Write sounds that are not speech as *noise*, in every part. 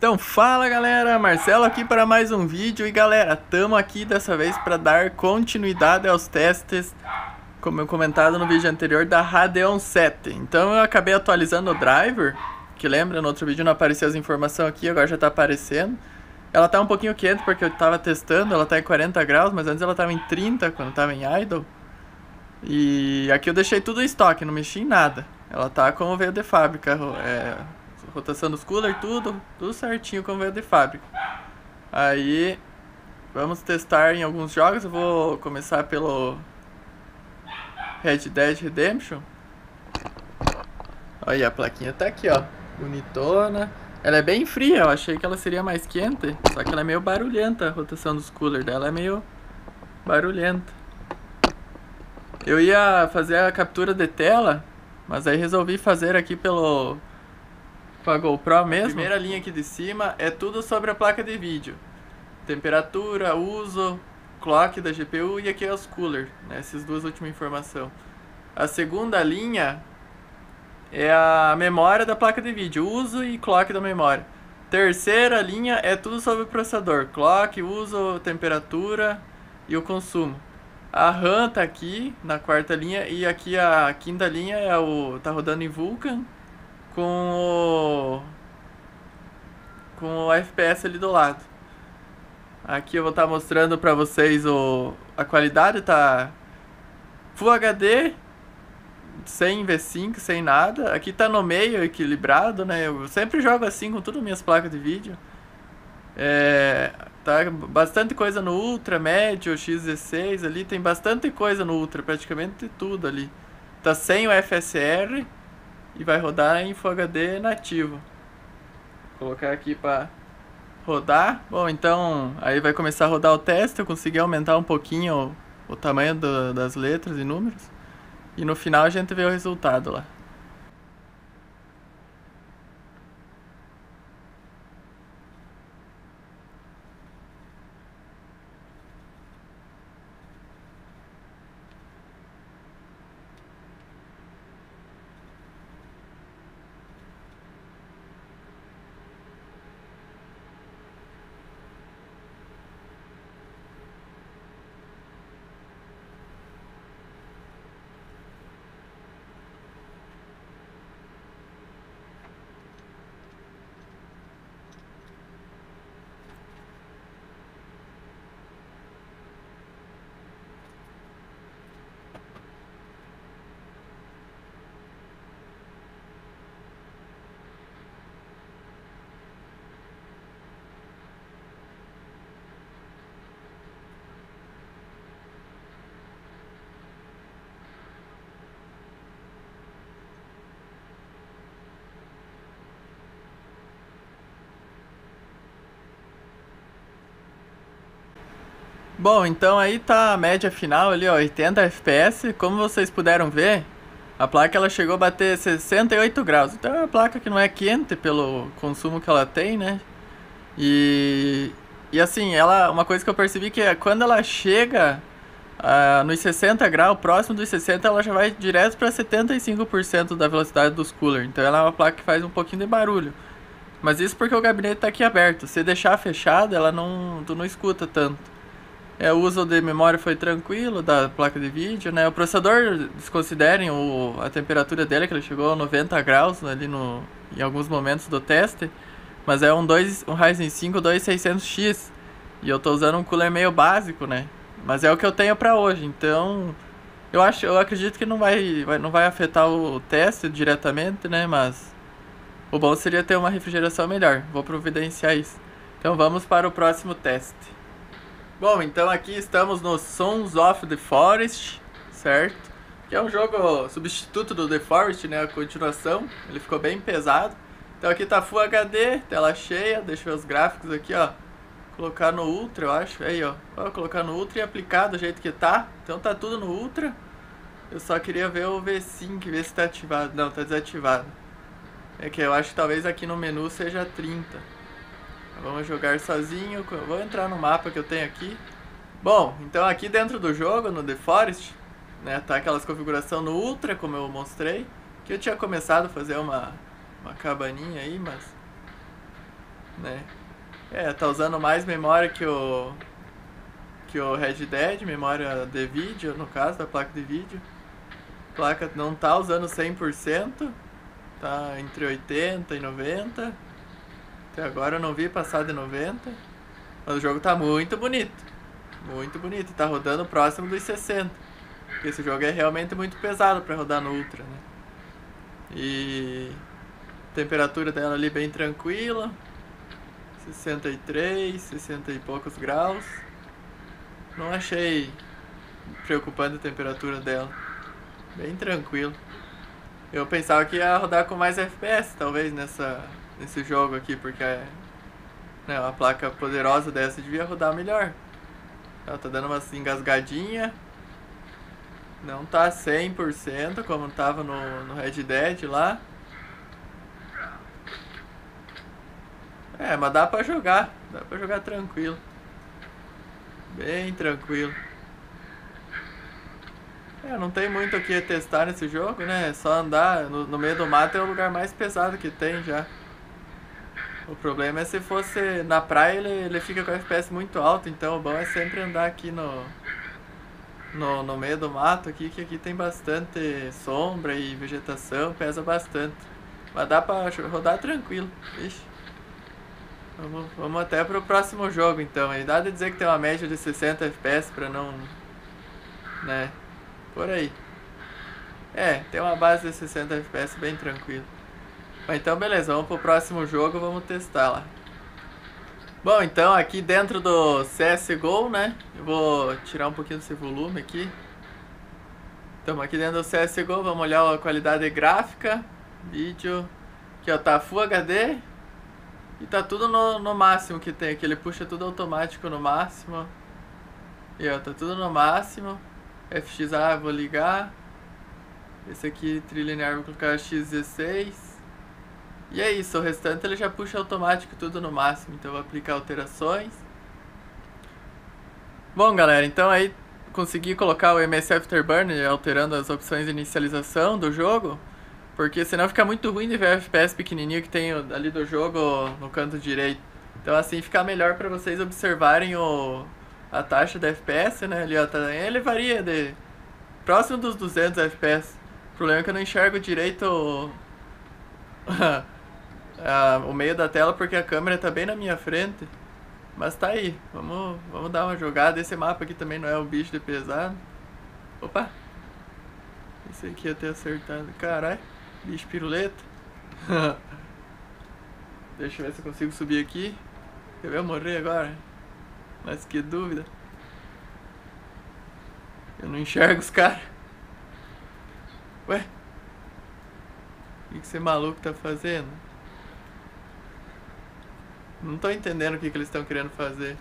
Então fala galera, Marcelo aqui para mais um vídeo e galera, estamos aqui dessa vez para dar continuidade aos testes, como eu comentado no vídeo anterior, da Radeon 7. Então eu acabei atualizando o driver, que lembra, no outro vídeo não aparecia as informações aqui, agora já está aparecendo. Ela está um pouquinho quente porque eu estava testando, ela está em 40 graus, mas antes ela estava em 30 quando estava em idle. E aqui eu deixei tudo em estoque, não mexi em nada. Ela tá como veio de fábrica, é, rotação dos cooler, tudo, tudo certinho como veio de fábrica. Aí, vamos testar em alguns jogos, eu vou começar pelo Red Dead Redemption. Olha, a plaquinha tá aqui, ó, bonitona. Ela é bem fria, eu achei que ela seria mais quente, só que ela é meio barulhenta, a rotação dos cooler dela é meio barulhenta. Eu ia fazer a captura de tela, mas aí resolvi fazer aqui pelo com a GoPro mesmo. A primeira linha aqui de cima é tudo sobre a placa de vídeo. Temperatura, uso, clock da GPU e aqui é os cooler, né? essas duas últimas informações. A segunda linha é a memória da placa de vídeo, uso e clock da memória. Terceira linha é tudo sobre o processador, clock, uso, temperatura e o consumo. A RAM tá aqui na quarta linha e aqui a quinta linha é o tá rodando em Vulkan com o com o FPS ali do lado. Aqui eu vou estar tá mostrando para vocês o a qualidade tá Full HD sem V5, sem nada. Aqui tá no meio equilibrado, né? Eu sempre jogo assim com todas as minhas placas de vídeo. É, tá bastante coisa no Ultra, médio, X16 ali, tem bastante coisa no Ultra, praticamente tudo ali. Tá sem o FSR e vai rodar em Full HD nativo. Vou colocar aqui para rodar. Bom, então aí vai começar a rodar o teste, eu consegui aumentar um pouquinho o, o tamanho do, das letras e números. E no final a gente vê o resultado lá. Bom, então aí tá a média final ali, ó, 80 FPS. Como vocês puderam ver, a placa ela chegou a bater 68 graus. Então é uma placa que não é quente pelo consumo que ela tem, né? E, e assim, ela, uma coisa que eu percebi que é quando ela chega uh, nos 60 graus, próximo dos 60, ela já vai direto para 75% da velocidade dos coolers. Então ela é uma placa que faz um pouquinho de barulho. Mas isso porque o gabinete está aqui aberto. Se deixar fechado, ela não, tu não escuta tanto. É, o uso de memória foi tranquilo da placa de vídeo, né? O processador, desconsiderem o, a temperatura dele, que ele chegou a 90 graus ali no, em alguns momentos do teste. Mas é um, 2, um Ryzen 5 2600X. E eu tô usando um cooler meio básico, né? Mas é o que eu tenho para hoje, então... Eu, acho, eu acredito que não vai, vai, não vai afetar o teste diretamente, né? Mas o bom seria ter uma refrigeração melhor. Vou providenciar isso. Então vamos para o próximo teste. Bom, então aqui estamos no Sons of the Forest, certo? Que é um jogo substituto do The Forest, né? A continuação. Ele ficou bem pesado. Então aqui tá Full HD, tela cheia. Deixa eu ver os gráficos aqui, ó. Colocar no Ultra, eu acho. Aí, ó. Vou colocar no Ultra e aplicar do jeito que tá. Então tá tudo no Ultra. Eu só queria ver o V5, ver se tá ativado. Não, tá desativado. É que eu acho que talvez aqui no menu seja 30. Vamos jogar sozinho. Vou entrar no mapa que eu tenho aqui. Bom, então aqui dentro do jogo, no The Forest, né, tá aquelas configuração no Ultra, como eu mostrei. Que eu tinha começado a fazer uma, uma cabaninha aí, mas né? É, tá usando mais memória que o que o Red Dead, memória de vídeo, no caso da placa de vídeo. A placa não tá usando 100%, tá entre 80 e 90. Até agora eu não vi passar de 90. Mas o jogo tá muito bonito. Muito bonito. Tá rodando próximo dos 60. Porque esse jogo é realmente muito pesado para rodar no Ultra, né? E temperatura dela ali bem tranquila. 63, 60 e poucos graus. Não achei preocupante a temperatura dela. Bem tranquilo. Eu pensava que ia rodar com mais FPS, talvez, nessa, nesse jogo aqui, porque né, uma placa poderosa dessa devia rodar melhor. Ela tá dando uma engasgadinha. Não tá 100% como tava no, no Red Dead lá. É, mas dá pra jogar. Dá pra jogar tranquilo. Bem tranquilo. É, não tem muito o que testar nesse jogo, né? É só andar. No, no meio do mato é o lugar mais pesado que tem já. O problema é se fosse na praia ele, ele fica com FPS muito alto, então o bom é sempre andar aqui no, no, no meio do mato aqui, que aqui tem bastante sombra e vegetação, pesa bastante. Mas dá pra rodar tranquilo. Vamos, vamos até pro próximo jogo então. Aí dá de dizer que tem uma média de 60 FPS pra não. né? Por aí. É, tem uma base de 60 FPS bem tranquilo. Então beleza, vamos pro próximo jogo, vamos testar lá. Bom, então aqui dentro do CSGO, né? Eu vou tirar um pouquinho desse volume aqui. Estamos aqui dentro do CSGO, vamos olhar a qualidade gráfica, vídeo. Aqui ó, tá Full HD. E tá tudo no, no máximo que tem aqui, ele puxa tudo automático no máximo. E ó, tá tudo no máximo. FXA, vou ligar. Esse aqui, trilinear, vou colocar X16. E é isso, o restante ele já puxa automático tudo no máximo, então eu vou aplicar alterações. Bom galera, então aí consegui colocar o MS Afterburner alterando as opções de inicialização do jogo, porque senão fica muito ruim de ver o FPS pequenininho que tem ali do jogo no canto direito. Então assim fica melhor para vocês observarem o, a taxa de FPS, né? Ali ó, tá, ele varia de próximo dos 200 FPS. O problema é que eu não enxergo direito *laughs* o meio da tela porque a câmera tá bem na minha frente. Mas tá aí, vamos, vamos dar uma jogada. Esse mapa aqui também não é um bicho de pesado. Opa! Esse aqui ia ter acertado. Caralho, bicho piruleta. *laughs* Deixa eu ver se eu consigo subir aqui. Eu vou morrer agora. Mas que dúvida. Eu não enxergo os caras. Ué? O que, que esse maluco tá fazendo? Não tô entendendo o que, que eles estão querendo fazer.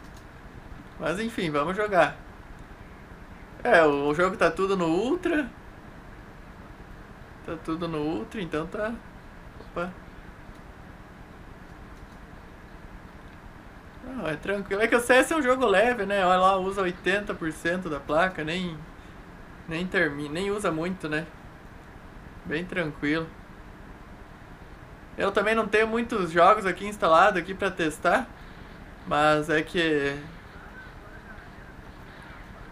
Mas enfim, vamos jogar. É, o jogo tá tudo no Ultra. Tá tudo no Ultra, então tá... Opa. Não, é tranquilo. É que o CS é um jogo leve, né? Olha lá, usa 80% da placa, nem... Nem termina, nem usa muito, né? Bem tranquilo. Eu também não tenho muitos jogos aqui instalados aqui para testar, mas é que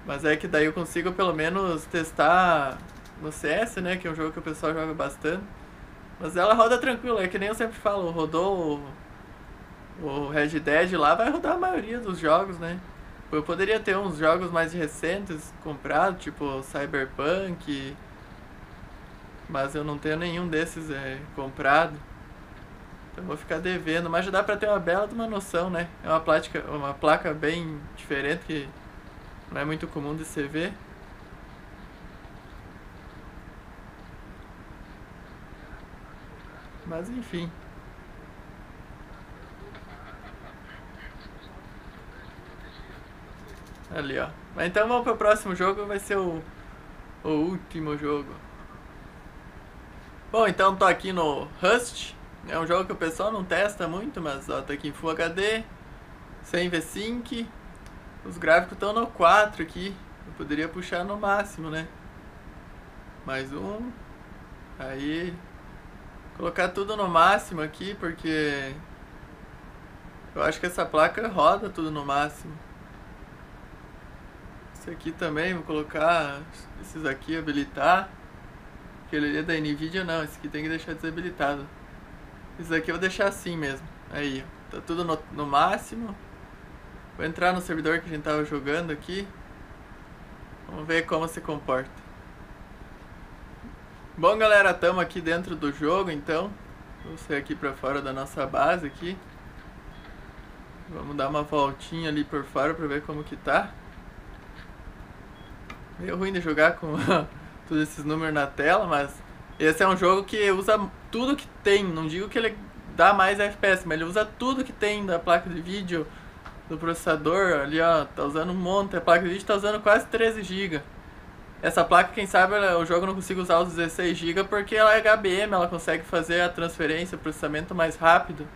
mas é que daí eu consigo pelo menos testar no CS, né, que é um jogo que o pessoal joga bastante. Mas ela roda tranquilo, é que nem eu sempre falo, rodou o, o Red Dead lá, vai rodar a maioria dos jogos, né? Eu poderia ter uns jogos mais recentes comprados, tipo Cyberpunk, mas eu não tenho nenhum desses é, comprado. Eu vou ficar devendo, mas já dá pra ter uma bela uma noção, né? É uma, plática, uma placa bem diferente que não é muito comum de se ver. Mas enfim. Ali, ó. Mas então vamos pro próximo jogo, vai ser o, o último jogo. Bom, então tô aqui no Rust. É um jogo que o pessoal não testa muito, mas ó, tá aqui em Full HD, 100 V-Sync. Os gráficos estão no 4 aqui. Eu poderia puxar no máximo, né? Mais um. Aí. Colocar tudo no máximo aqui, porque. Eu acho que essa placa roda tudo no máximo. Esse aqui também, vou colocar esses aqui, habilitar. Aquele ali é da Nvidia não, esse aqui tem que deixar desabilitado. Esse aqui eu vou deixar assim mesmo. Aí. Tá tudo no, no máximo. Vou entrar no servidor que a gente tava jogando aqui. Vamos ver como se comporta. Bom, galera, estamos aqui dentro do jogo, então. Vou sair aqui pra fora da nossa base aqui. Vamos dar uma voltinha ali por fora pra ver como que tá. Meio ruim de jogar com *laughs* todos esses números na tela, mas esse é um jogo que usa tudo que tem. Não digo que ele dá mais FPS, mas ele usa tudo que tem da placa de vídeo, do processador. Ali, ó, tá usando um monte. A placa de vídeo tá usando quase 13 GB. Essa placa, quem sabe, o jogo não consiga usar os 16 GB porque ela é HBM, ela consegue fazer a transferência, o processamento mais rápido.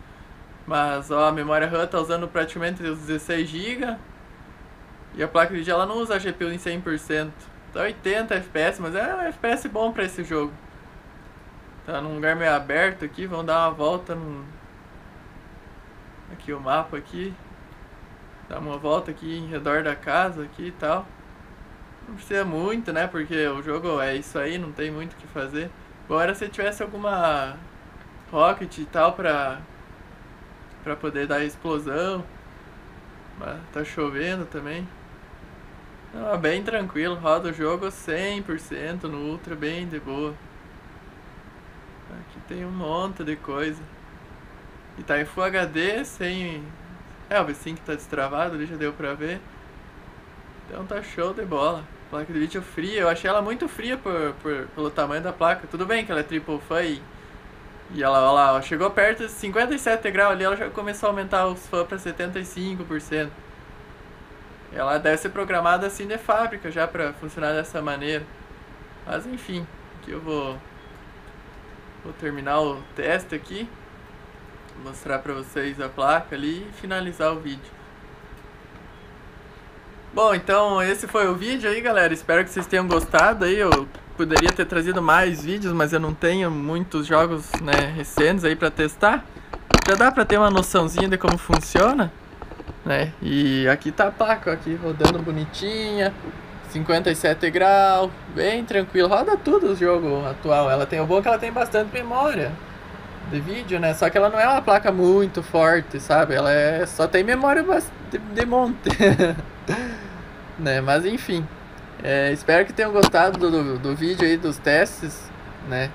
Mas, ó, a memória RAM tá usando praticamente os 16 GB. E a placa de vídeo ela não usa a GPU em 100%. Tá 80 FPS, mas é um FPS bom pra esse jogo. Tá num lugar meio aberto aqui, vamos dar uma volta no... Aqui o mapa aqui. Dar uma volta aqui em redor da casa aqui e tal. Não precisa muito, né? Porque o jogo é isso aí, não tem muito o que fazer. Agora se tivesse alguma rocket e tal pra, pra poder dar explosão. Mas tá chovendo também. Não, bem tranquilo, roda o jogo 100% no Ultra, bem de boa. Aqui tem um monte de coisa. E tá em Full HD, sem... É, o V5 tá destravado ali, já deu pra ver. Então tá show de bola. Placa de vídeo fria, eu achei ela muito fria por, por, pelo tamanho da placa. Tudo bem que ela é triple fan e, e ela, olha lá, chegou perto de 57 graus ali, ela já começou a aumentar os fãs pra 75%. Ela deve ser programada assim de fábrica já pra funcionar dessa maneira. Mas enfim, aqui eu vou Vou terminar o teste aqui. Mostrar pra vocês a placa ali e finalizar o vídeo. Bom, então esse foi o vídeo aí, galera. Espero que vocês tenham gostado aí. Eu poderia ter trazido mais vídeos, mas eu não tenho muitos jogos né, recentes aí pra testar. Já dá pra ter uma noçãozinha de como funciona. Né? E aqui tá a placa, aqui rodando bonitinha. 57 graus, bem tranquilo, roda tudo o jogo atual. Ela tem o bom que ela tem bastante memória de vídeo, né? Só que ela não é uma placa muito forte, sabe? Ela é só tem memória de, de monte, *laughs* né? Mas enfim, é, espero que tenham gostado do, do, do, vídeo aí dos testes, né?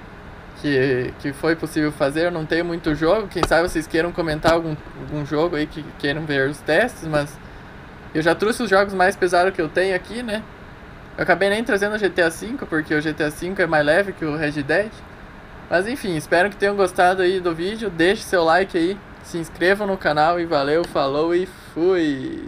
Que, que foi possível fazer. Eu não tenho muito jogo, quem sabe vocês queiram comentar algum, algum jogo aí que queiram ver os testes, mas eu já trouxe os jogos mais pesados que eu tenho aqui, né? Eu acabei nem trazendo o GTA V, porque o GTA V é mais leve que o Red Dead. Mas enfim, espero que tenham gostado aí do vídeo. Deixe seu like aí, se inscrevam no canal e valeu, falou e fui!